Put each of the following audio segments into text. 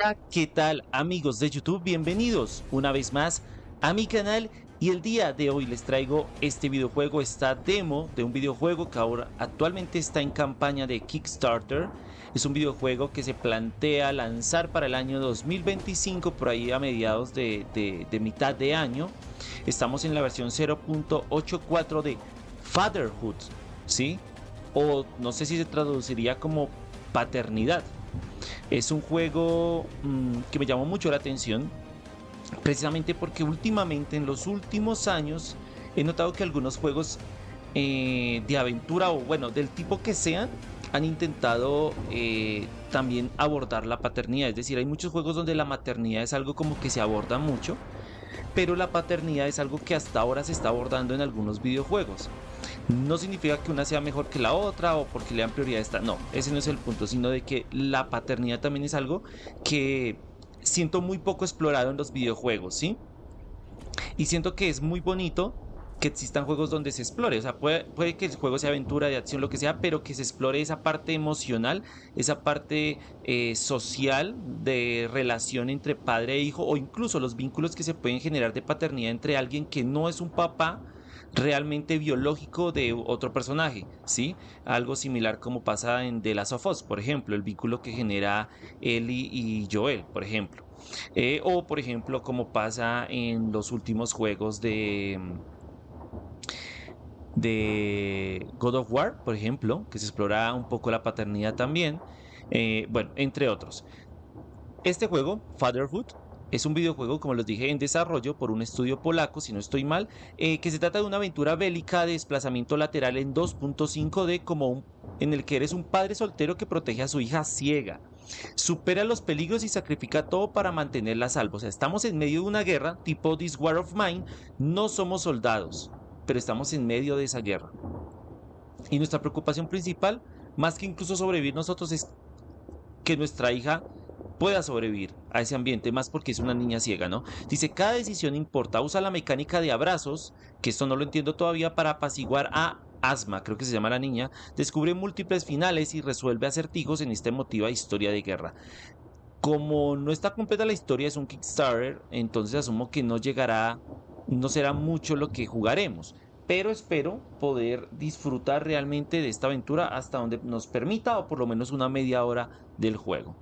Hola, ¿qué tal amigos de YouTube? Bienvenidos una vez más a mi canal y el día de hoy les traigo este videojuego, esta demo de un videojuego que ahora actualmente está en campaña de Kickstarter. Es un videojuego que se plantea lanzar para el año 2025, por ahí a mediados de, de mitad de año. Estamos en la versión 0.84 de Fatherhood, ¿sí? O no sé si se traduciría como paternidad. Es un juego mm, que me llamó mucho la atención, precisamente porque últimamente, en los últimos años, he notado que algunos juegos eh, de aventura o bueno, del tipo que sean, han intentado eh, también abordar la paternidad. Es decir, hay muchos juegos donde la maternidad es algo como que se aborda mucho, pero la paternidad es algo que hasta ahora se está abordando en algunos videojuegos. No significa que una sea mejor que la otra o porque le dan prioridad a esta. No, ese no es el punto, sino de que la paternidad también es algo que siento muy poco explorado en los videojuegos, ¿sí? Y siento que es muy bonito que existan juegos donde se explore. O sea, puede, que el juego sea aventura, de acción, lo que sea, pero que se explore esa parte emocional, esa parte eh, social de relación entre padre e hijo, o incluso los vínculos que se pueden generar de paternidad entre alguien que no es un papá realmente biológico de otro personaje, ¿sí? Algo similar como pasa en The Last of Us, por ejemplo, el vínculo que genera Ellie y Joel, por ejemplo. Eh, o, por ejemplo, como pasa en los últimos juegos de de God of War, por ejemplo, que se explora un poco la paternidad también, eh, bueno, entre otros. Este juego, Fatherhood, es un videojuego, como les dije, en desarrollo por un estudio polaco, si no estoy mal, eh, que se trata de una aventura bélica de desplazamiento lateral en 2.5D, como un, en el que eres un padre soltero que protege a su hija ciega. Supera los peligros y sacrifica todo para mantenerla a salvo. O sea, estamos en medio de una guerra, tipo This War of Mine, no somos soldados, pero estamos en medio de esa guerra. Y nuestra preocupación principal, más que incluso sobrevivir nosotros, es que nuestra hija pueda sobrevivir a ese ambiente, más porque es una niña ciega, ¿no? Dice, cada decisión importa, usa la mecánica de abrazos, que esto no lo entiendo todavía, para apaciguar a Asma, creo que se llama la niña, descubre múltiples finales y resuelve acertijos en esta emotiva historia de guerra. Como no está completa la historia, es un Kickstarter, entonces asumo que no llegará no será mucho lo que jugaremos, pero espero poder disfrutar realmente de esta aventura hasta donde nos permita o por lo menos una media hora del juego.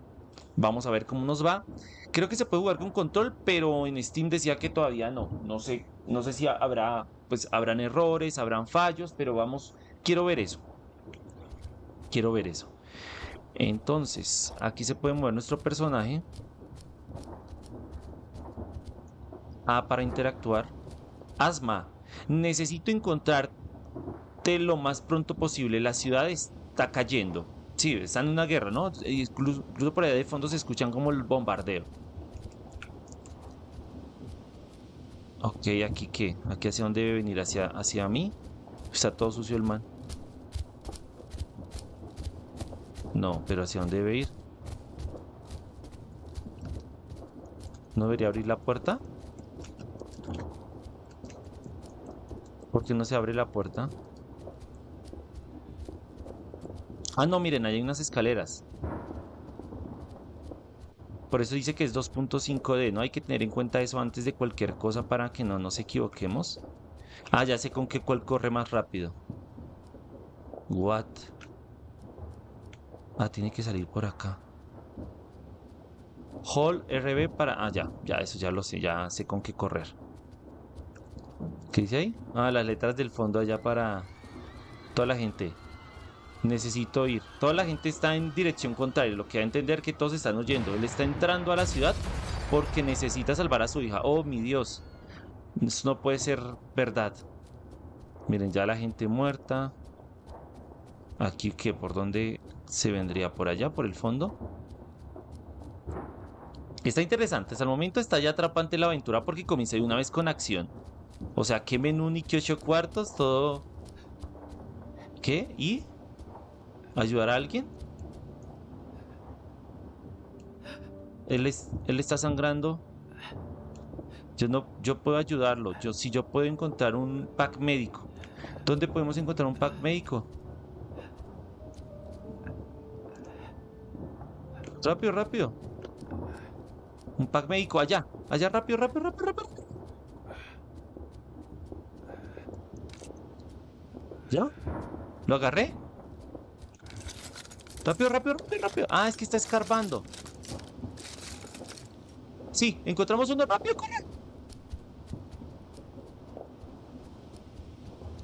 Vamos a ver cómo nos va. Creo que se puede jugar con control, pero en Steam decía que todavía no. No sé, no sé si habrá, pues habrán errores, habrán fallos, pero vamos, quiero ver eso. Quiero ver eso. Entonces, aquí se puede mover nuestro personaje. Ah, para interactuar. Asma, necesito encontrarte lo más pronto posible. La ciudad está cayendo. Sí, están en una guerra, ¿no? Incluso, por allá de fondo se escuchan como el bombardeo. Ok, ¿aquí qué? ¿Aquí hacia dónde debe venir? ¿Hacia, hacia mí? Está todo sucio el man. No, pero ¿hacia dónde debe ir? ¿No debería abrir la puerta? Qué no se abre la puerta? Ah, no, miren, hay unas escaleras. Por eso dice que es 2.5D. No hay que tener en cuenta eso antes de cualquier cosa para que no nos equivoquemos. Ah, ya sé con qué cuál corre más rápido. What? Ah, tiene que salir por acá. Hall RB para... Ah, ya, ya, eso ya lo sé, ya sé con qué correr. ¿Qué dice ahí? Ah, las letras del fondo allá para toda la gente. Necesito ir. Toda la gente está en dirección contraria, lo que da a entender que todos están oyendo. Él está entrando a la ciudad porque necesita salvar a su hija. Oh, mi Dios. Eso no puede ser verdad. Miren, ya la gente muerta. Aquí, ¿qué? ¿Por dónde se vendría? ¿Por allá? ¿Por el fondo? Está interesante. Hasta el momento está ya atrapante la aventura porque comencé una vez con acción. O sea, ¿qué menú ni qué ocho cuartos? Todo... ¿Qué? ¿Y? ¿Ayudar a alguien? Él, es, él está sangrando. Yo no, yo puedo ayudarlo. Yo, si yo puedo encontrar un pack médico. ¿Dónde podemos encontrar un pack médico? Rápido, rápido. Un pack médico, allá. Allá, rápido, rápido, rápido, rápido. ¿Ya? ¿Lo agarré? Rápido, rápido, rápido, rápido. Ah, es que está escarbando. Sí, encontramos uno. Rápido, corre.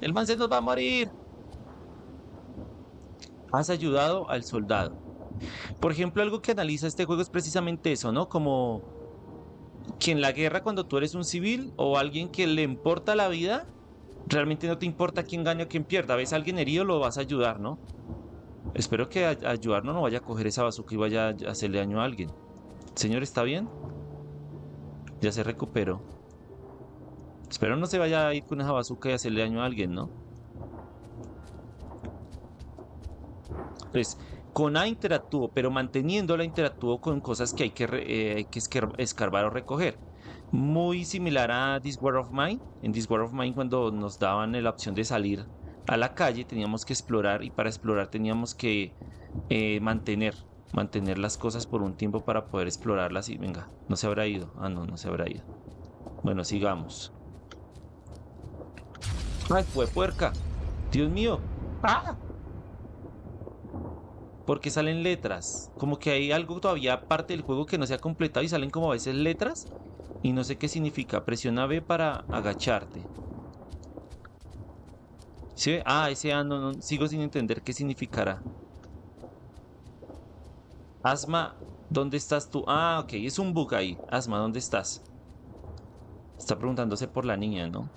El man se nos va a morir. Has ayudado al soldado. Por ejemplo, algo que analiza este juego es precisamente eso, ¿no? Como que en la guerra cuando tú eres un civil o alguien que le importa la vida, realmente no te importa quién gane o quién pierda. Ves a alguien herido, lo vas a ayudar, ¿no? Espero que ayudarnos no vaya a coger esa bazooka y vaya a hacerle daño a alguien. Señor, ¿está bien? Ya se recuperó. Espero no se vaya a ir con esa bazooka y hacerle daño a alguien, ¿no? Pues con A interactúo, pero manteniéndola interactúo con cosas que hay que, eh, que escarbar o recoger. Muy similar a This War of Mine. En This War of Mine cuando nos daban la opción de salir a la calle teníamos que explorar y para explorar teníamos que eh, mantener mantener las cosas por un tiempo para poder explorarlas y venga, no se habrá ido. Ah, no, no se habrá ido. Bueno, sigamos. ¡Ay, fue puerca! ¡Dios mío! ¡Ah! Porque salen letras. Como que hay algo todavía parte del juego que no se ha completado y salen como a veces letras. Y no sé qué significa. Presiona B para agacharte. Ah, ese A no, sigo sin entender qué significará. Asma, ¿dónde estás tú? Ah, ok, es un bug ahí. Asma, ¿dónde estás? Está preguntándose por la niña, ¿no?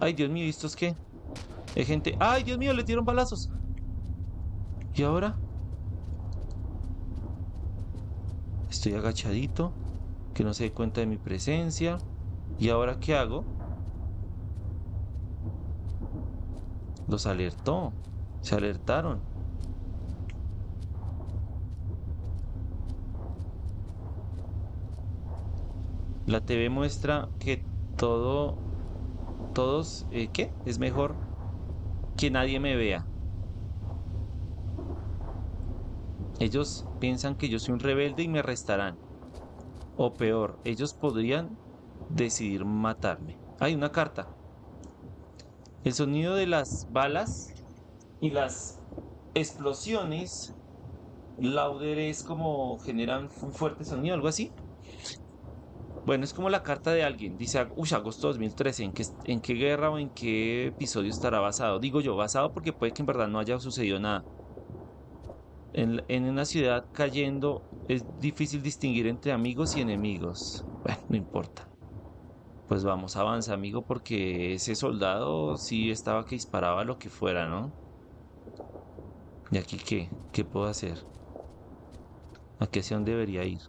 Ay, Dios mío, ¿esto es qué? Hay gente... ¡Ay, Dios mío! Le dieron balazos. ¿Y ahora? Estoy agachadito. Que no se dé cuenta de mi presencia. ¿Y ahora qué hago? Los alertó. Se alertaron. La TV muestra que todo... Todos... Eh, ¿Qué? Es mejor que nadie me vea. Ellos piensan que yo soy un rebelde y me arrestarán. O peor, ellos podrían decidir matarme. Hay una carta. El sonido de las balas y las explosiones louder es como generan un fuerte sonido, algo así. Bueno, es como la carta de alguien. Dice, uy, agosto 2013, ¿en qué, ¿en qué guerra o en qué episodio estará basado? Digo yo, basado porque puede que en verdad no haya sucedido nada. En, una ciudad cayendo es difícil distinguir entre amigos y enemigos. Bueno, no importa. Pues vamos, avanza, amigo, porque ese soldado sí estaba que disparaba lo que fuera, ¿no? ¿Y aquí qué? ¿Qué puedo hacer? ¿A qué acción debería ir?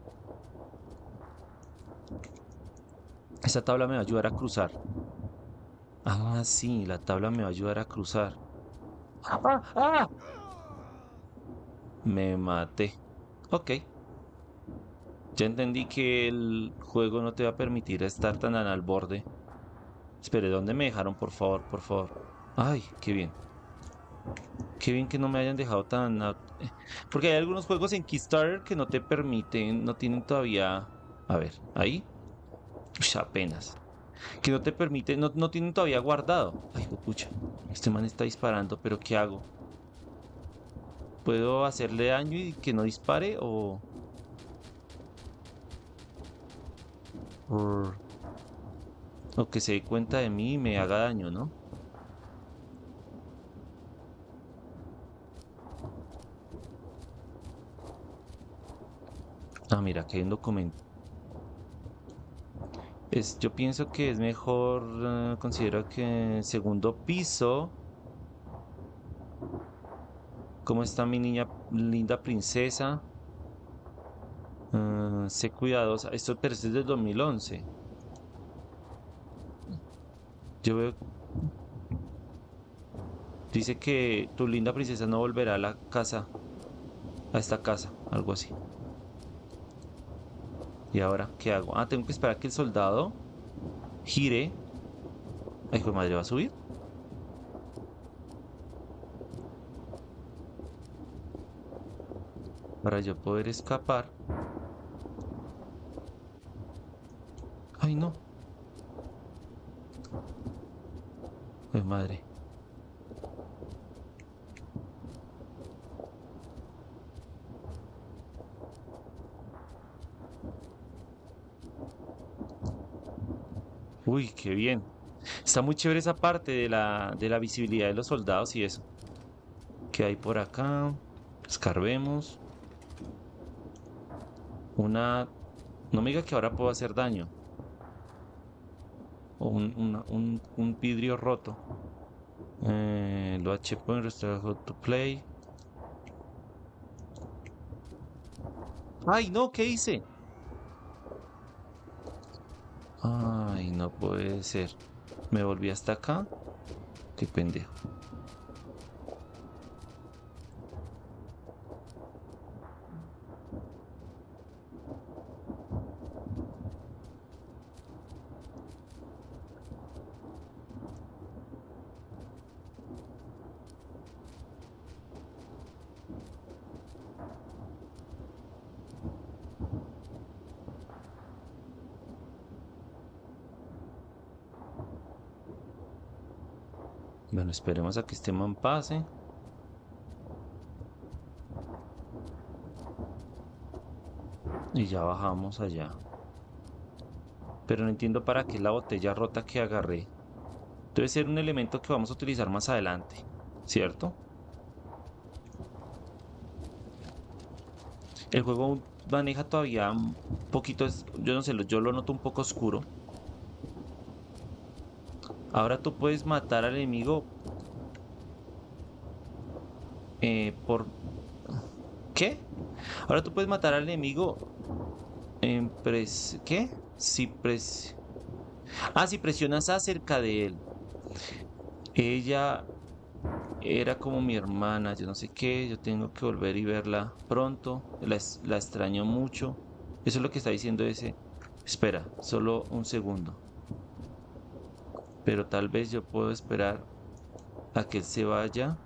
Esta tabla me va a ayudar a cruzar. Ah, sí, la tabla me va a ayudar a cruzar. ¡Ah! ¡Ah! Me maté. Ok. Ya entendí que el juego no te va a permitir estar tan al borde. Espere, ¿dónde me dejaron? Por favor, por favor. Ay, qué bien. Qué bien que no me hayan dejado tan... Porque hay algunos juegos en Kickstarter que no te permiten, no tienen todavía... A ver, ahí. Uy, apenas. Que no te permiten, no, no tienen todavía guardado. Ay, pucha. Este man está disparando, pero ¿qué hago? ¿Puedo hacerle daño y que no dispare o...? O que se dé cuenta de mí y me haga daño, ¿no? Ah, mira, que hay un documento. Es, yo pienso que es mejor, uh, considero que segundo piso. ¿Cómo está mi niña, linda princesa? Uh, sé cuidadosa. Esto pero es del 2011. Yo veo... Dice que tu linda princesa no volverá a la casa. A esta casa. Algo así. ¿Y ahora qué hago? Ah, tengo que esperar que el soldado gire. Ay, hijo madre, ¿va a subir? Para yo poder escapar. Ay, no. Ay, madre. Uy, qué bien. Está muy chévere esa parte de la, de la visibilidad de los soldados y eso. ¿Qué hay por acá? Escarbemos. Una... No me diga que ahora puedo hacer daño. O un, un, vidrio roto. Eh, lo H point restore to play. ¡Ay, no! ¿Qué hice? Ay, no puede ser. Me volví hasta acá. Qué pendejo. Bueno, esperemos a que este man pase. Y ya bajamos allá. Pero no entiendo para qué la botella rota que agarré. Debe ser un elemento que vamos a utilizar más adelante. ¿Cierto? El juego maneja todavía un poquito, yo no sé, yo lo noto un poco oscuro. Ahora tú puedes matar al enemigo eh, por... ¿Qué? Ahora tú puedes matar al enemigo en pres... ¿Qué? Si pres... Ah, si presionas acerca de él. Ella era como mi hermana, yo no sé qué, yo tengo que volver y verla pronto, la, la extraño mucho. Eso es lo que está diciendo ese... Espera, solo un segundo. Pero tal vez yo puedo esperar a que él se vaya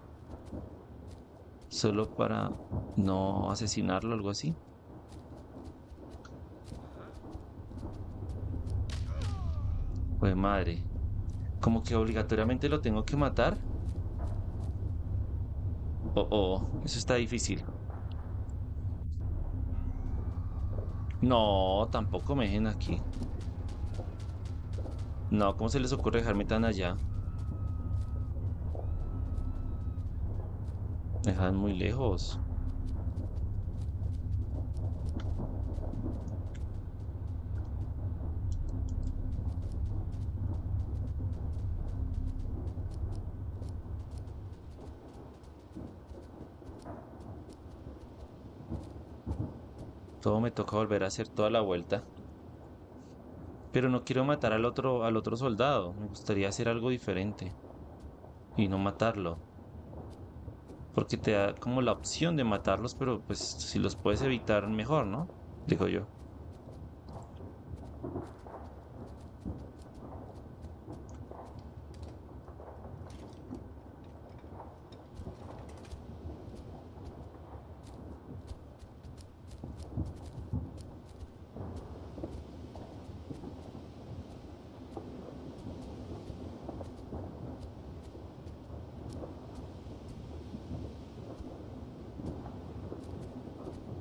solo para no asesinarlo algo así. Pues madre, como que obligatoriamente lo tengo que matar. Oh, oh, eso está difícil. No, tampoco me dejen aquí. No, ¿cómo se les ocurre dejarme tan allá? Me dejan muy lejos. Todo me toca volver a hacer toda la vuelta. Pero no quiero matar al otro, al otro soldado. Me gustaría hacer algo diferente. Y no matarlo. Porque te da como la opción de matarlos, pero pues si los puedes evitar mejor, ¿no? Digo yo.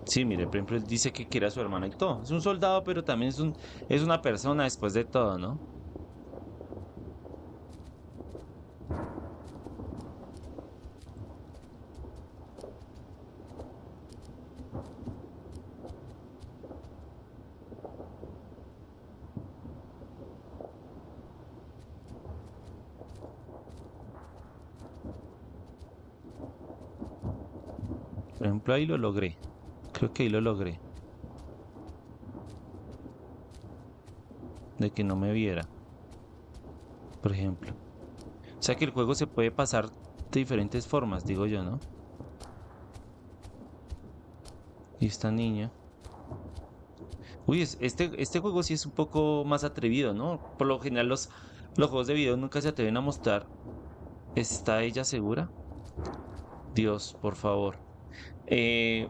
Sí, mire, por ejemplo, él dice que quiere a su hermano y todo. Es un soldado, pero también es, un, es una persona después de todo, ¿no? Por ejemplo, ahí lo logré. Creo que ahí lo logré. De que no me viera. Por ejemplo. O sea que el juego se puede pasar de diferentes formas, digo yo, ¿no? Y esta niña. Uy, este, este juego sí es un poco más atrevido, ¿no? Por lo general los, los juegos de video nunca se atreven a mostrar. ¿Está ella segura? Dios, por favor. Eh,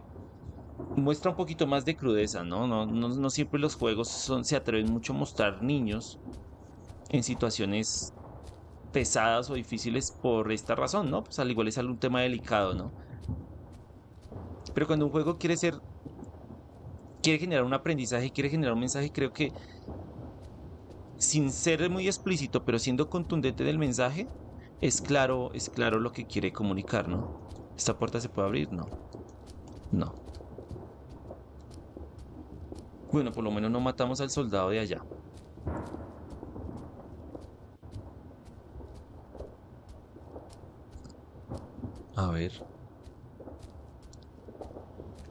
muestra un poquito más de crudeza, ¿no? No, no, no siempre los juegos son, se atreven mucho a mostrar niños en situaciones pesadas o difíciles por esta razón, ¿no? Pues al igual es algún tema delicado, ¿no? Pero cuando un juego quiere ser, quiere generar un aprendizaje, quiere generar un mensaje, creo que sin ser muy explícito, pero siendo contundente del mensaje, es claro, es claro lo que quiere comunicar, ¿no? ¿Esta puerta se puede abrir? No. No. Bueno, por lo menos no matamos al soldado de allá. A ver.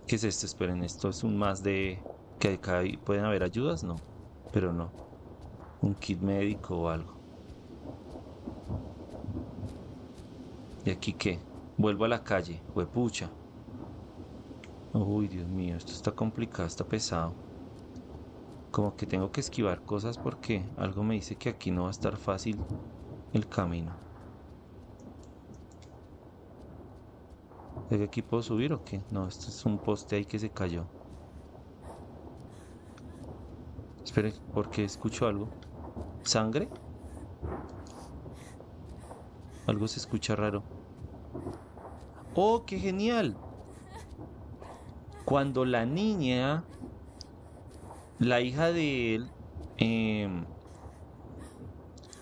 ¿Qué es esto? Esperen, esto es un más de... ¿Que acá pueden haber ayudas? No. Pero no. Un kit médico o algo. ¿Y aquí qué? Vuelvo a la calle. Huepucha. Uy, Dios mío, esto está complicado, está pesado. Como que tengo que esquivar cosas porque algo me dice que aquí no va a estar fácil el camino. ¿De aquí puedo subir o qué? No, esto es un poste ahí que se cayó. Espere, porque escucho algo. ¿Sangre? Algo se escucha raro. ¡Oh, qué genial! Cuando la niña, la hija de él, eh,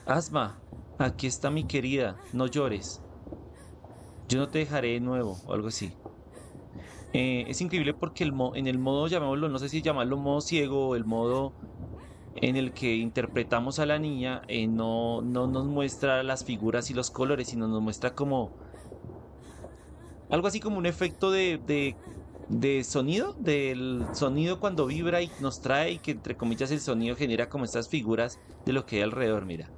Asma, aquí está mi querida, no llores. Yo no te dejaré de nuevo, o algo así. Eh, es increíble porque el en el modo, llamémoslo, no sé si llamarlo modo ciego o el modo en el que interpretamos a la niña, eh, no, no nos muestra las figuras y los colores, sino nos muestra como algo así como un efecto de, de, sonido, del sonido cuando vibra y nos trae que entre comillas el sonido genera como estas figuras de lo que hay alrededor, mira.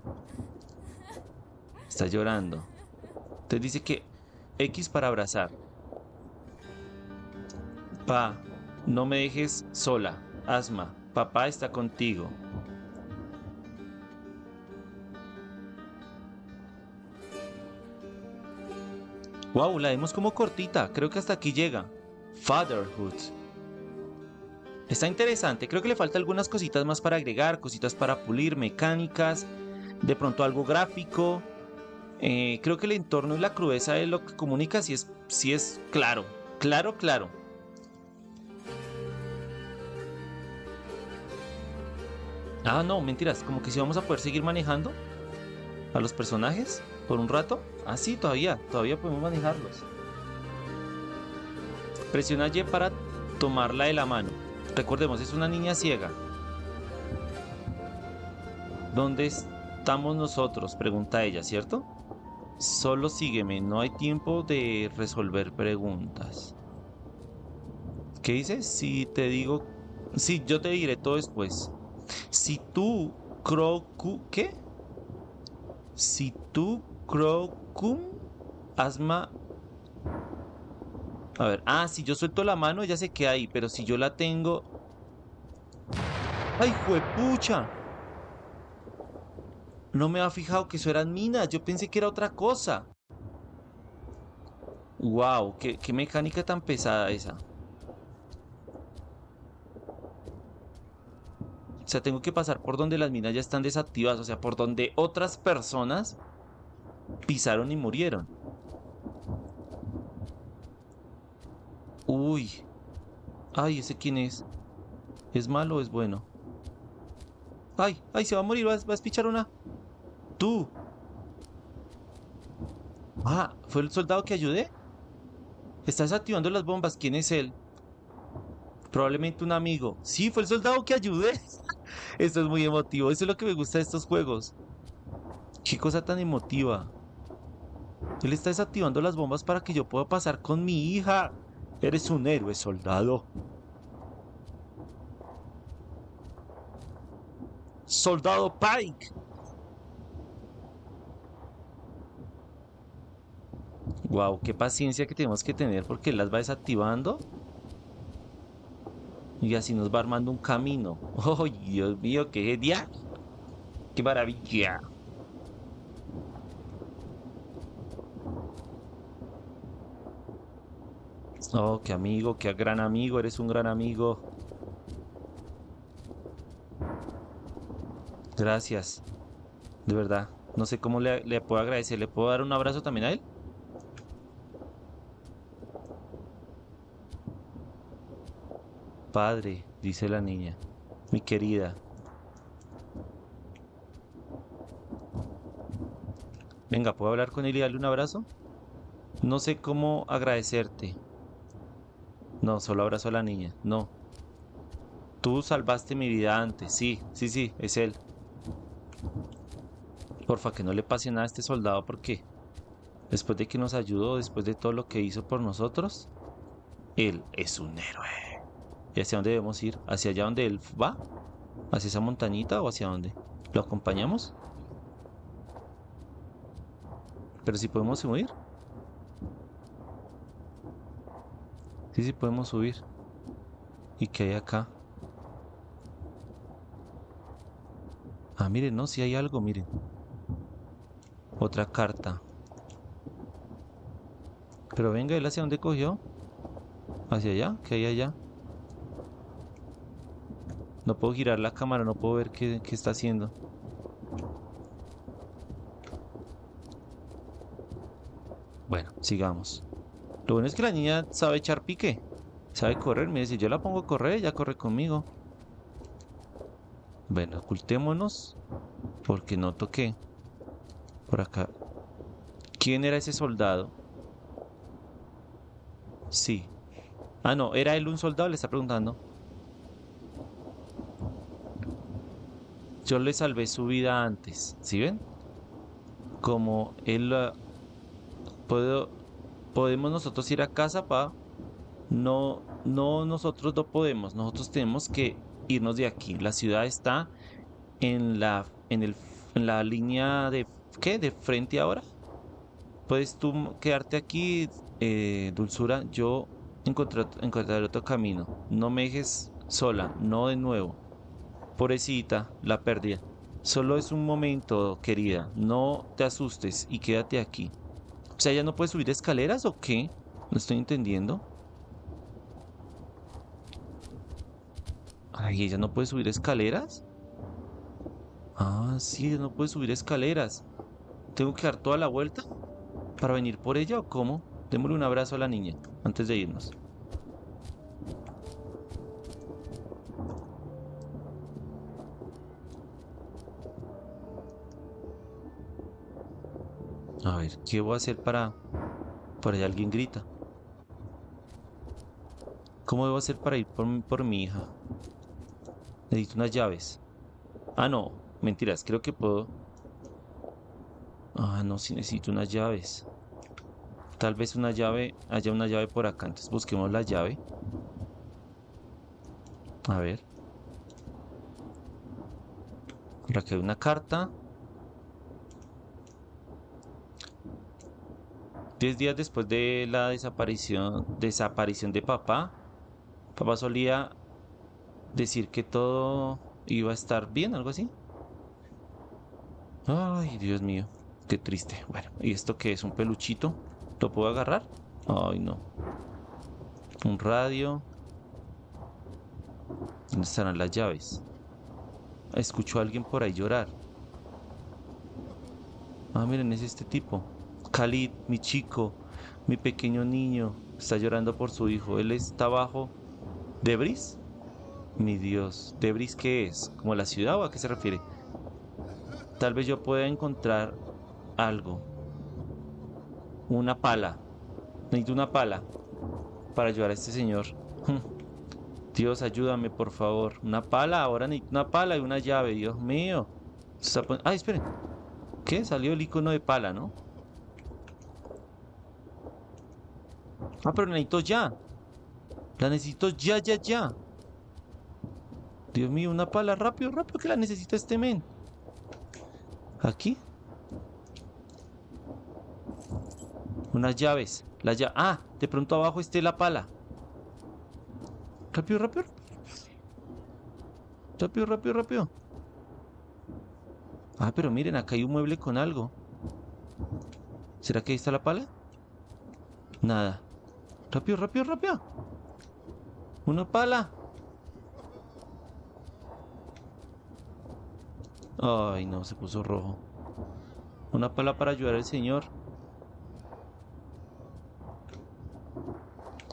Está llorando. Entonces dice que X para abrazar. Pa, no me dejes sola. Asma, papá está contigo. Wow, la vemos como cortita. Creo que hasta aquí llega. Fatherhood. Está interesante. Creo que le falta algunas cositas más para agregar, cositas para pulir, mecánicas, de pronto algo gráfico. Eh, creo que el entorno y la crudeza de lo que comunica sí es, sí es claro. Claro, claro. Ah, no, mentiras. Como que si vamos a poder seguir manejando a los personajes por un rato. Ah, sí, todavía, todavía podemos manejarlos. Presiona Y para tomarla de la mano. Recordemos, es una niña ciega. ¿Dónde estamos nosotros? Pregunta ella, ¿cierto? Solo sígueme, no hay tiempo de resolver preguntas. ¿Qué dices? Si te digo... Sí, yo te diré todo después. Si tú, Crocu... ¿Qué? Si tú Crocum Asma. A ver, ah, si yo suelto la mano, ella se queda ahí, pero si yo la tengo. ¡Ay, juepucha! No me había fijado que eso eran minas, yo pensé que era otra cosa. Wow, qué, qué mecánica tan pesada esa. O sea, tengo que pasar por donde las minas ya están desactivadas, o sea, por donde otras personas pisaron y murieron. Uy. Ay, ¿ese quién es? ¿Es malo o es bueno? Ay, ay, se va a morir, vas a pichar una. Tú. Ah, ¿fue el soldado que ayudé? Estás activando las bombas, ¿quién es él? Probablemente un amigo. Sí, fue el soldado que ayudé. Esto es muy emotivo, eso es lo que me gusta de estos juegos. Qué cosa tan emotiva. Él está desactivando las bombas para que yo pueda pasar con mi hija. Eres un héroe, soldado. Soldado Pike. Wow, qué paciencia que tenemos que tener porque las va desactivando. Y así nos va armando un camino. ¡Oh, Dios mío, qué genial! ¡Qué maravilla! Oh, qué amigo, qué gran amigo, eres un gran amigo. Gracias. De verdad. No sé cómo le, le puedo agradecer. ¿Le puedo dar un abrazo también a él? Padre, dice la niña. Mi querida. Venga, ¿puedo hablar con él y darle un abrazo? No sé cómo agradecerte. No, solo abrazo a la niña. No. Tú salvaste mi vida antes. Sí, sí, sí, es él. Porfa, que no le pase nada a este soldado porque después de que nos ayudó, después de todo lo que hizo por nosotros, él es un héroe. ¿Y hacia dónde debemos ir? ¿Hacia allá donde él va? ¿Hacia esa montañita o hacia dónde? ¿Lo acompañamos? Pero si podemos subir. Sí, sí podemos subir. ¿Y qué hay acá? Ah, miren, no, si hay algo, miren. Otra carta. Pero venga, ¿él hacia dónde cogió? ¿Hacia allá? ¿Qué hay allá? No puedo girar la cámara, no puedo ver qué, qué está haciendo. Bueno, sigamos. Lo bueno es que la niña sabe echar pique. Sabe correr. Mire, si yo la pongo a correr, ella corre conmigo. Bueno, ocultémonos. Porque no toqué. Por acá. ¿Quién era ese soldado? Sí. Ah, no, ¿era él un soldado? Le está preguntando. Yo le salvé su vida antes. ¿Sí ven? Como él... puedo, podemos nosotros ir a casa, pa. No, no, nosotros no podemos. Nosotros tenemos que irnos de aquí. La ciudad está en la, en el, en la línea de ¿Qué? ¿De frente ahora? Puedes tú quedarte aquí, eh, Dulzura. Yo encontraré, otro camino. No me dejes sola, no de nuevo. Pobrecita, la pérdida. Solo es un momento, querida. No te asustes y quédate aquí. O sea, ¿ya no puede subir escaleras o qué? No estoy entendiendo. Ay, ¿ella no puede subir escaleras? Ah, sí, no puede subir escaleras. ¿Tengo que dar toda la vuelta para venir por ella o cómo? Démosle un abrazo a la niña antes de irnos. A ver, ¿qué voy a hacer para... Por allá alguien grita. ¿Cómo debo hacer para ir por, por mi hija? Necesito unas llaves. Ah, no. Mentiras, creo que puedo... Ah, no, si necesito unas llaves. Tal vez una llave, haya una llave por acá. Entonces busquemos la llave. A ver. Por aquí hay una carta. Diez días después de la desaparición, desaparición de papá, papá solía decir que todo iba a estar bien, algo así. Ay, Dios mío. Qué triste. Bueno, ¿y esto qué es? ¿Un peluchito? ¿Lo puedo agarrar? Ay, no. Un radio. ¿Dónde estarán las llaves? Escucho a alguien por ahí llorar. Ah, miren, es este tipo. Khalid, mi chico, mi pequeño niño, está llorando por su hijo. Él está abajo. ¿Debris? Mi Dios. ¿Debris qué es? ¿Como la ciudad o a qué se refiere? Tal vez yo pueda encontrar algo. Una pala. Necesito una pala para ayudar a este señor. Dios, ayúdame, por favor. Una pala, ahora necesito una pala y una llave, Dios mío. Ay, esperen. ¿Qué? Salió el icono de pala, ¿no? Ah, pero necesito ya. La necesito ya, ya, ya. Dios mío, una pala, rápido, rápido, que la necesita este men. Aquí. Unas llaves. La llave. Ah, de pronto abajo esté la pala. Rápido, rápido. Rápido, rápido, rápido. Ah, pero miren, acá hay un mueble con algo. ¿Será que ahí está la pala? Nada. Rápido, rápido, rápido. Una pala. Ay, no, se puso rojo. Una pala para ayudar al señor.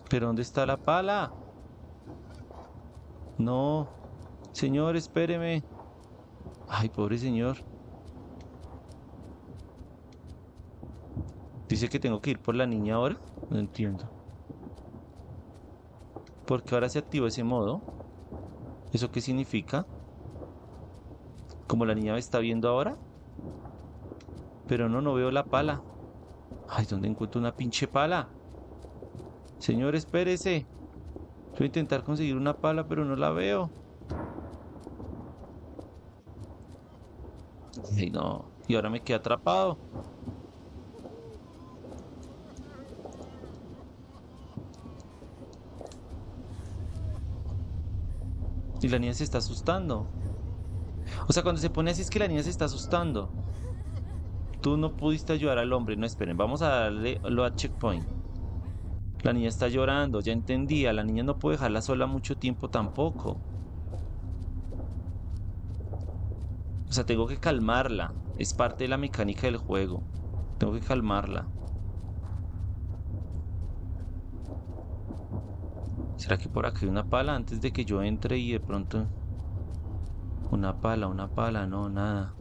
¿Pero dónde está la pala? No. Señor, espéreme. Ay, pobre señor. Dice que tengo que ir por la niña ahora. No entiendo. Porque ahora se activó ese modo. ¿Eso qué significa? Como la niña me está viendo ahora. Pero no, no veo la pala. Ay, ¿dónde encuentro una pinche pala? Señor, espérese. Voy a intentar conseguir una pala, pero no la veo. Ay, no. Y ahora me quedé atrapado. Y la niña se está asustando. O sea, cuando se pone así es que la niña se está asustando. Tú no pudiste ayudar al hombre. No, esperen, vamos a darle lo a checkpoint. La niña está llorando, ya entendía. La niña no puede dejarla sola mucho tiempo tampoco. O sea, tengo que calmarla. Es parte de la mecánica del juego. Tengo que calmarla. ¿Será que por aquí hay una pala antes de que yo entre y de pronto... Una pala, una pala, no, nada.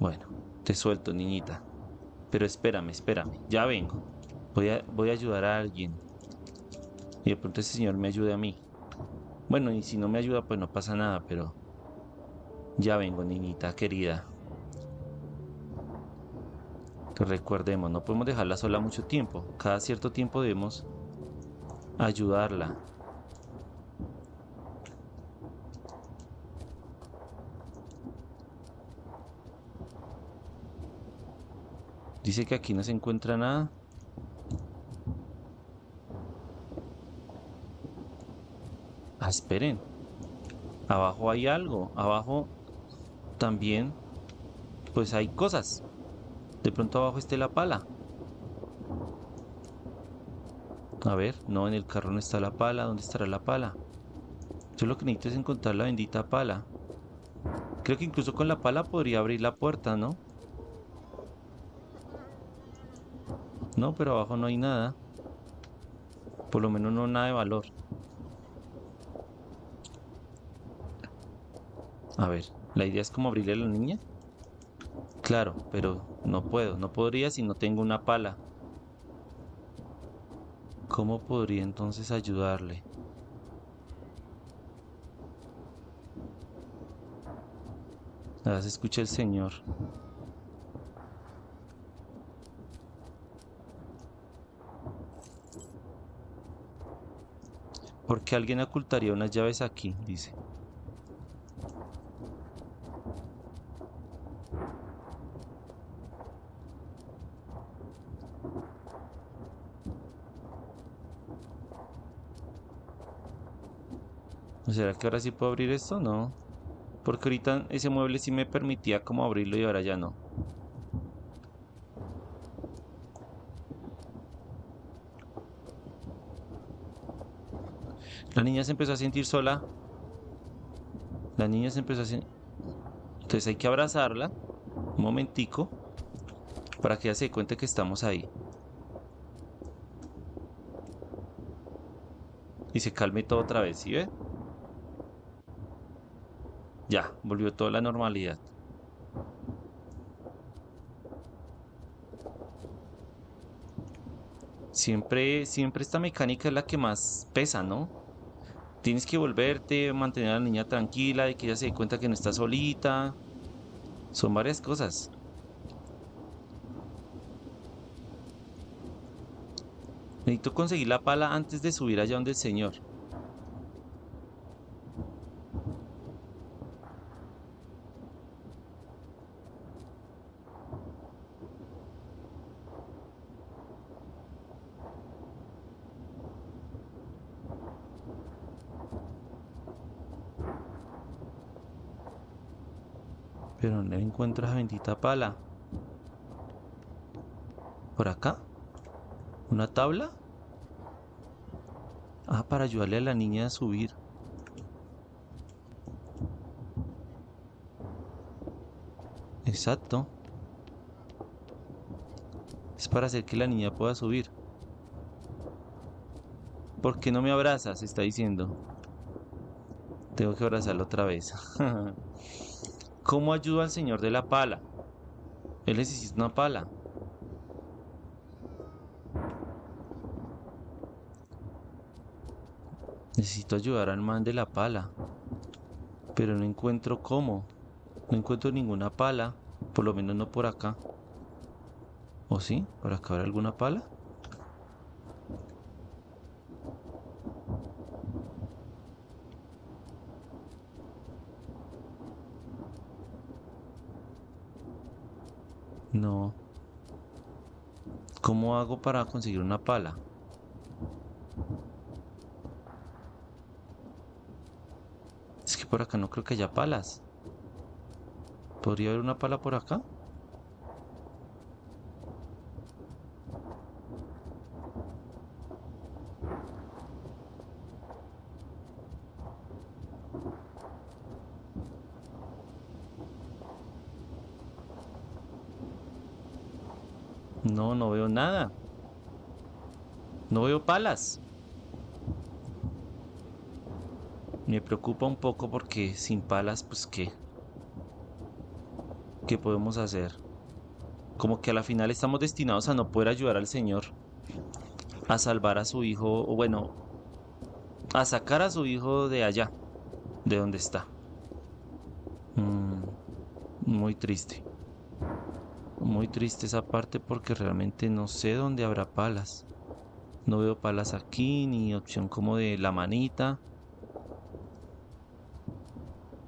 Bueno, te suelto, niñita. Pero espérame, espérame, ya vengo. Voy a, voy a ayudar a alguien. Y de pronto ese señor me ayude a mí. Bueno, y si no me ayuda, pues no pasa nada, pero... Ya vengo, niñita querida. Recordemos, no podemos dejarla sola mucho tiempo. Cada cierto tiempo debemos ayudarla. Dice que aquí no se encuentra nada. Ah, esperen. Abajo hay algo. Abajo también, pues hay cosas. De pronto abajo esté la pala. A ver, no, en el carro no está la pala. ¿Dónde estará la pala? Yo lo que necesito es encontrar la bendita pala. Creo que incluso con la pala podría abrir la puerta, ¿no? No, pero abajo no hay nada. Por lo menos no nada de valor. A ver, la idea es como abrirle a la niña. Claro, pero no puedo. No podría si no tengo una pala. ¿Cómo podría entonces ayudarle? Nada se escucha el Señor. ¿Por qué alguien ocultaría unas llaves aquí? Dice. ¿Será que ahora sí puedo abrir esto? No. Porque ahorita ese mueble sí me permitía como abrirlo y ahora ya no. La niña se empezó a sentir sola. La niña se empezó a sentir... Entonces hay que abrazarla. Un momentico. Para que ella se dé cuenta que estamos ahí. Y se calme todo otra vez, ¿sí ve? Ya, volvió toda la normalidad. Siempre, siempre esta mecánica es la que más pesa, ¿no? Tienes que volverte, mantener a la niña tranquila, y que ella se dé cuenta que no está solita. Son varias cosas. Necesito conseguir la pala antes de subir allá donde el señor. ¿Dónde encuentras bendita pala? ¿Por acá? ¿Una tabla? Ah, para ayudarle a la niña a subir. Exacto. Es para hacer que la niña pueda subir. ¿Por qué no me abrazas? Está diciendo. Tengo que abrazarlo otra vez. ¿Cómo ayuda al señor de la pala? Él necesita una pala. Necesito ayudar al man de la pala. Pero no encuentro cómo. No encuentro ninguna pala. Por lo menos no por acá. ¿O sí? ¿Por acá habrá alguna pala? No. ¿Cómo hago para conseguir una pala? Es que por acá no creo que haya palas. ¿Podría haber una pala por acá? No, no veo nada. Palas. Me preocupa un poco porque sin palas, pues qué. ¿Qué podemos hacer? Como que a la final estamos destinados a no poder ayudar al Señor a salvar a su hijo, o bueno, a sacar a su hijo de allá, de donde está. Mm, muy triste. Muy triste esa parte porque realmente no sé dónde habrá palas. No veo palas aquí, ni opción como de la manita.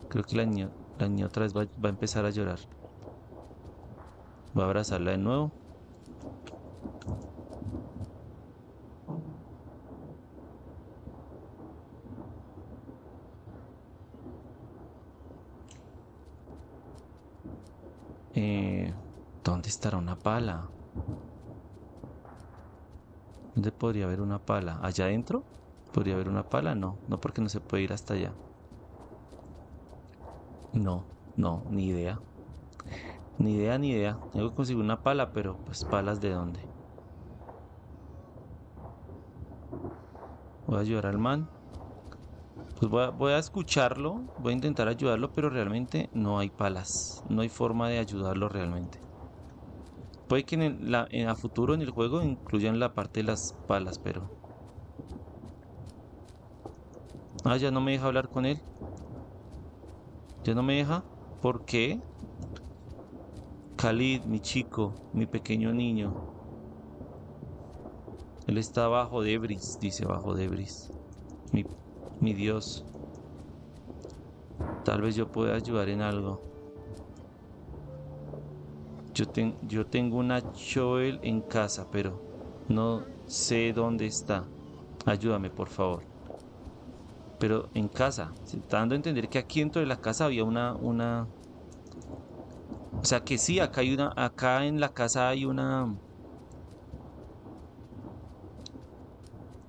Creo que la niña, la niña otra vez va, a empezar a llorar. Voy a abrazarla de nuevo. Eh, ¿Dónde estará una pala? ¿Dónde podría haber una pala? ¿Allá adentro? ¿Podría haber una pala? No, no porque no se puede ir hasta allá. No, no, ni idea. Ni idea, ni idea. Tengo que conseguir una pala, pero pues palas de dónde. Voy a ayudar al man. Pues voy a, voy a, escucharlo, voy a intentar ayudarlo, pero realmente no hay palas. No hay forma de ayudarlo realmente. Puede que en la, en a futuro en el juego incluyan la parte de las palas, pero... Ah, ya no me deja hablar con él. Ya no me deja. ¿Por qué? Khalid, mi chico, mi pequeño niño. Él está bajo Debris, dice bajo Debris. Mi, mi Dios. Tal vez yo pueda ayudar en algo. Yo, ten, yo tengo una Choel en casa, pero no sé dónde está. Ayúdame, por favor. Pero en casa. Dando a entender que aquí dentro de la casa había una, una. O sea que sí, acá hay una. Acá en la casa hay una.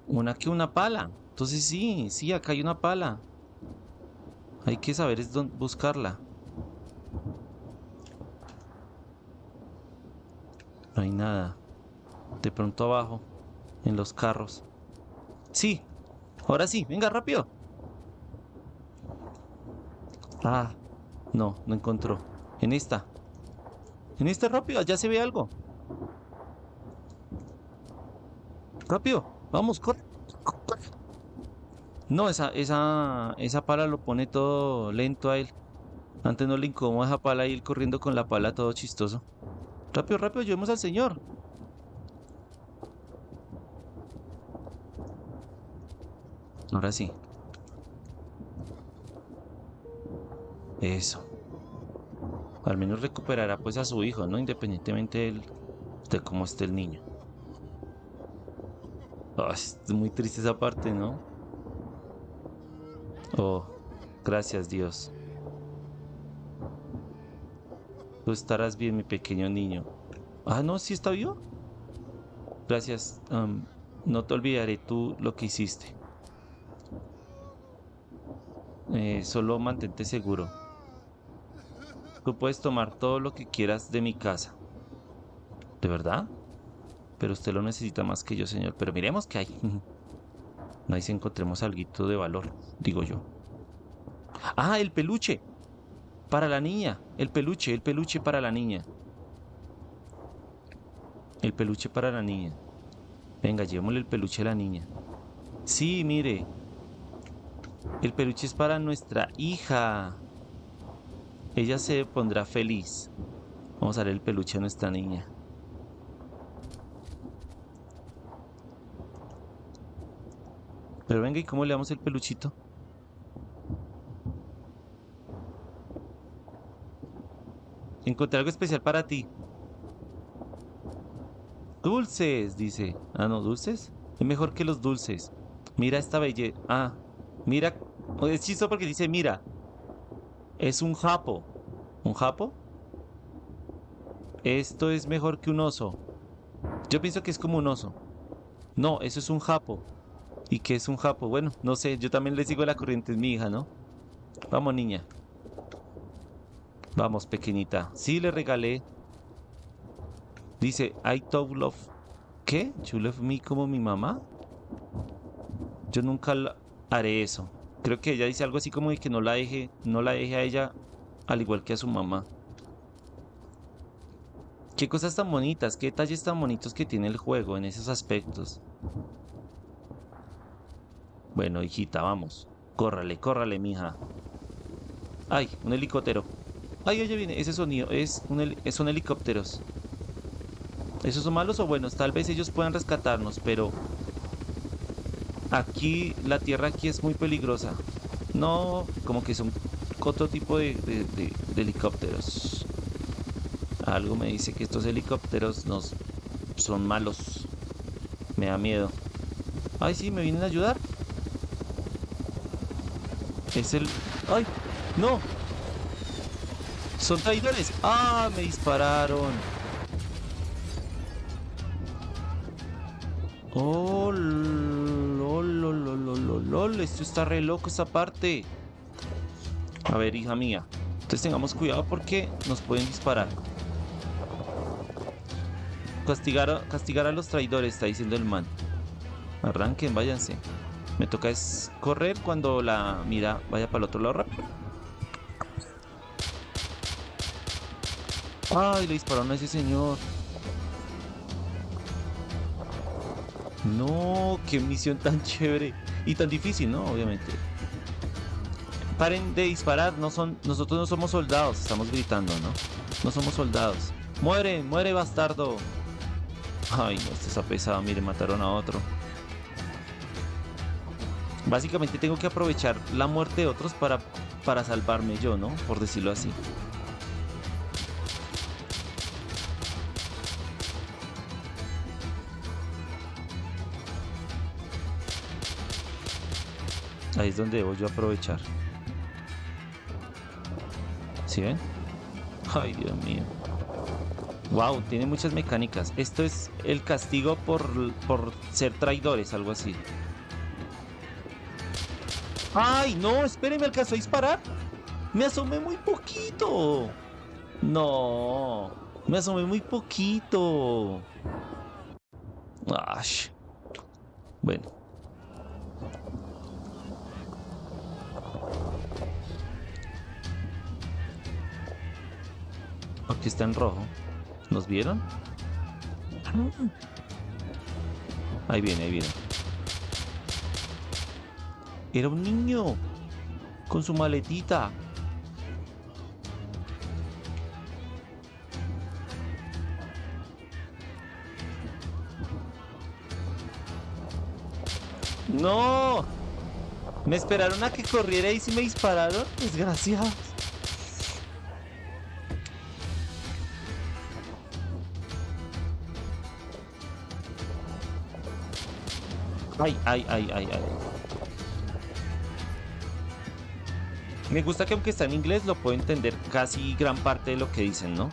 Una que una pala. Entonces sí, sí, acá hay una pala. Hay que saber es dónde buscarla. Hay nada. De pronto abajo, en los carros. Sí, ahora sí, venga rápido. Ah, no, no encontró. En esta. En esta rápido, ya se ve algo. Rápido, vamos, corre. corre. No, esa, esa, esa pala lo pone todo lento a él. Antes no le incomoda esa pala ir corriendo con la pala todo chistoso. Rápido, rápido, llevemos al señor. Ahora sí. Eso. Al menos recuperará pues a su hijo, ¿no? Independientemente de cómo esté el niño. Oh, es muy triste esa parte, ¿no? Oh, gracias Dios. Tú estarás bien, mi pequeño niño. Ah, no, sí está vivo. Gracias. No te olvidaré tú lo que hiciste. Eh, solo mantente seguro. Tú puedes tomar todo lo que quieras de mi casa. ¿De verdad? Pero usted lo necesita más que yo, señor. Pero miremos qué hay. No hay si encontremos algo de valor, digo yo. Ah, el peluche. Para la niña. El peluche, el peluche para la niña. El peluche para la niña. Venga, llevémosle el peluche a la niña. Sí, mire. El peluche es para nuestra hija. Ella se pondrá feliz. Vamos a darle el peluche a nuestra niña. Pero venga, ¿y cómo le damos el peluchito? Encontré algo especial para ti. Dulces, dice. Ah, no, dulces. Es mejor que los dulces. Mira esta belleza. Ah, mira. Es chistoso porque dice, mira. Es un japo. ¿Un japo? Esto es mejor que un oso. Yo pienso que es como un oso. No, eso es un japo. ¿Y qué es un japo? Bueno, no sé, yo también le sigo la corriente, es mi hija, ¿no? Vamos, niña. Vamos, pequeñita. Sí, le regalé. Dice, I told love. ¿Qué? ¿You love me como mi mamá? Yo nunca haré eso. Creo que ella dice algo así como de que no la deje, no la deje a ella al igual que a su mamá. Qué cosas tan bonitas, qué detalles tan bonitos que tiene el juego en esos aspectos. Bueno, hijita, vamos. Córrale, córrale, mija. Ay, un helicóptero. Ay, oye, viene, ese sonido es un son helicópteros. ¿Esos son malos o buenos? Tal vez ellos puedan rescatarnos, pero... Aquí, la tierra aquí es muy peligrosa. No, como que son otro tipo de, de helicópteros. Algo me dice que estos helicópteros nos son malos. Me da miedo. Ay, sí, me vienen a ayudar. Es el... ¡Ay! ¡No! ¡Son traidores! ¡Ah! Me dispararon. ¡Oh! ¡Lol! ¡Lol! ¡Lol! Esto está re loco esa parte. A ver, hija mía. Entonces tengamos cuidado porque nos pueden disparar. Castigar castigar a los traidores, está diciendo el man. Arranquen, váyanse. Me toca es correr cuando la mira vaya para el otro lado rápido. Ay, le dispararon a ese señor. No, qué misión tan chévere. Y tan difícil, ¿no? Obviamente. Paren de disparar, no son, nosotros no somos soldados, estamos gritando, ¿no? No somos soldados. ¡Muere! ¡Muere, bastardo! Ay, no, este está pesado, mire, mataron a otro. Básicamente tengo que aprovechar la muerte de otros para, para salvarme yo, ¿no? Por decirlo así. Ahí es donde debo yo aprovechar. ¿Sí ven? Ay, Dios mío. Wow, tiene muchas mecánicas. Esto es el castigo por, por ser traidores, algo así. ¡Ay, no! Espere, ¿me alcanzó a disparar? Me asomé muy poquito. No, me asomé muy poquito. Ash. Bueno. Aquí está en rojo. ¿Nos vieron? Ahí viene, ahí viene. Era un niño con su maletita. No. Me esperaron a que corriera y si me dispararon. Desgraciados. Ay, ay, ay, ay, ay. Me gusta que aunque está en inglés lo puedo entender casi gran parte de lo que dicen, ¿no?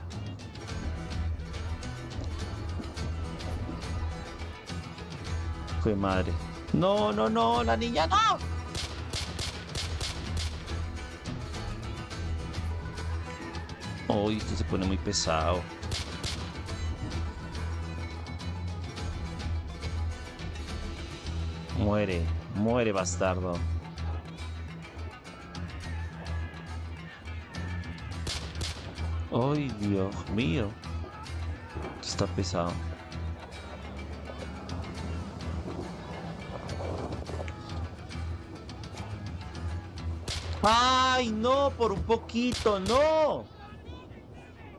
Fue madre. No, no, no, la niña no. Uy, esto se pone muy pesado. Muere, muere bastardo. Ay, Dios mío. Está pesado. ¡Ay, no! Por un poquito, no.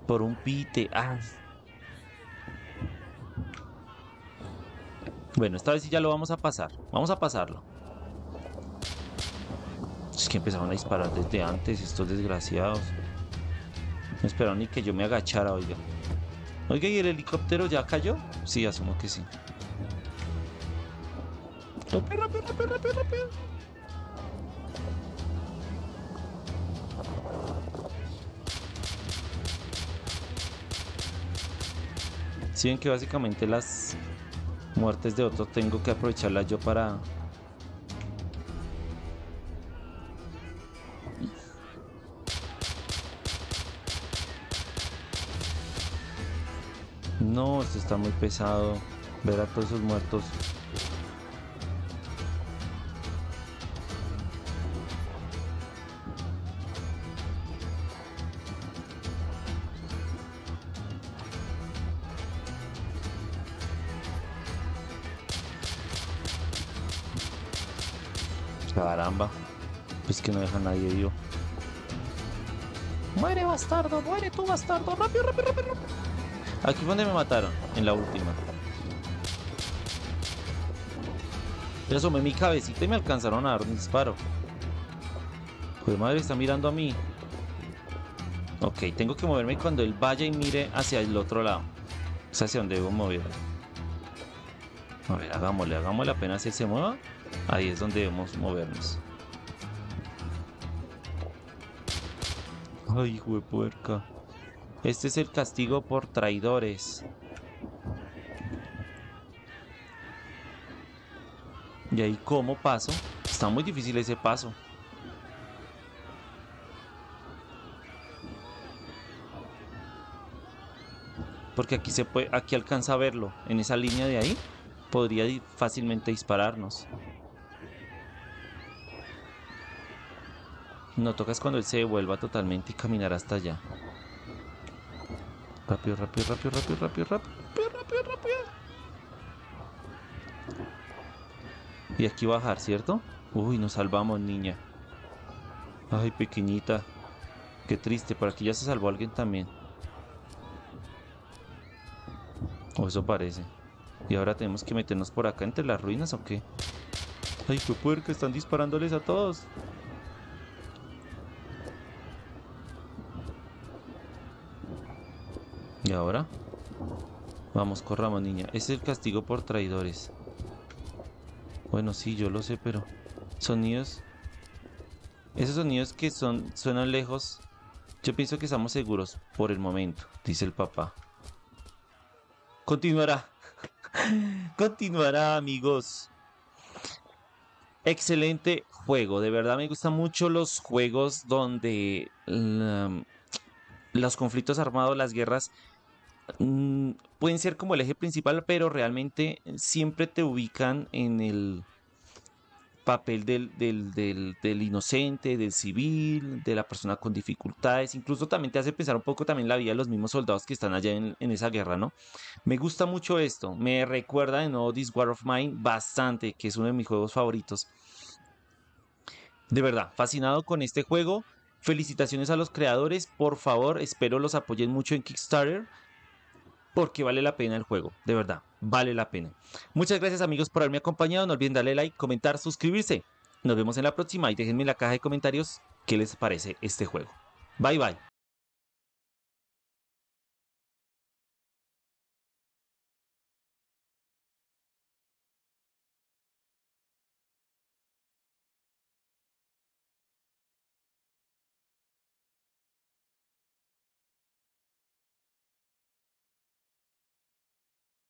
Por un pite. ¡Ay! Bueno, esta vez sí ya lo vamos a pasar. Vamos a pasarlo. Es que empezaron a disparar desde antes estos desgraciados. No esperaron ni que yo me agachara, oiga. Oiga, ¿y el helicóptero ya cayó? Sí, asumo que sí. Rápido, rápido, rápido, rápido, rápido. Si ven que básicamente las muertes de otros tengo que aprovecharlas yo para No, esto está muy pesado. Ver a todos esos muertos. Que no deja nadie vivo. Muere bastardo, muere tú bastardo. Rápido, rápido, rápido. Aquí fue donde me mataron, en la última. Le asomé mi cabecita y me alcanzaron a dar un disparo. Pues madre, está mirando a mí. Ok, tengo que moverme cuando él vaya y mire hacia el otro lado. Es hacia donde debo mover. A ver, hagámosle, hagámosle apenas él se mueva. Ahí es donde debemos movernos. Ay, hijo de puerca. Este es el castigo por traidores. Y ahí, ¿cómo paso? Está muy difícil ese paso. Porque aquí se puede, aquí alcanza a verlo. En esa línea de ahí podría fácilmente dispararnos. No tocas cuando él se devuelva totalmente y caminar hasta allá. Rápido, rápido, rápido, rápido, rápido, rápido. Y aquí bajar, ¿cierto? Uy, nos salvamos, niña. Ay, pequeñita. Qué triste, por aquí ya se salvó alguien también. O eso parece. Y ahora tenemos que meternos por acá entre las ruinas o qué? Ay, qué puerca, están disparándoles a todos. ¿Y ahora? Vamos, corramos, niña. Es el castigo por traidores. Bueno, sí, yo lo sé, pero... Sonidos... Esos sonidos que son suenan lejos, yo pienso que estamos seguros por el momento, dice el papá. Continuará. Continuará, amigos. Excelente juego. De verdad me gustan mucho los juegos donde los conflictos armados, las guerras Mm, pueden ser como el eje principal, pero realmente siempre te ubican en el papel del, del, inocente, del civil, de la persona con dificultades. Incluso también te hace pensar un poco también la vida de los mismos soldados que están allá en, en esa guerra, ¿no? Me gusta mucho esto. Me recuerda de nuevo This War of Mine bastante, que es uno de mis juegos favoritos. De verdad, fascinado con este juego. Felicitaciones a los creadores. Por favor, espero los apoyen mucho en Kickstarter porque vale la pena el juego, de verdad, vale la pena. Muchas gracias amigos por haberme acompañado, no olviden darle like, comentar, suscribirse. Nos vemos en la próxima y déjenme en la caja de comentarios qué les parece este juego. Bye bye.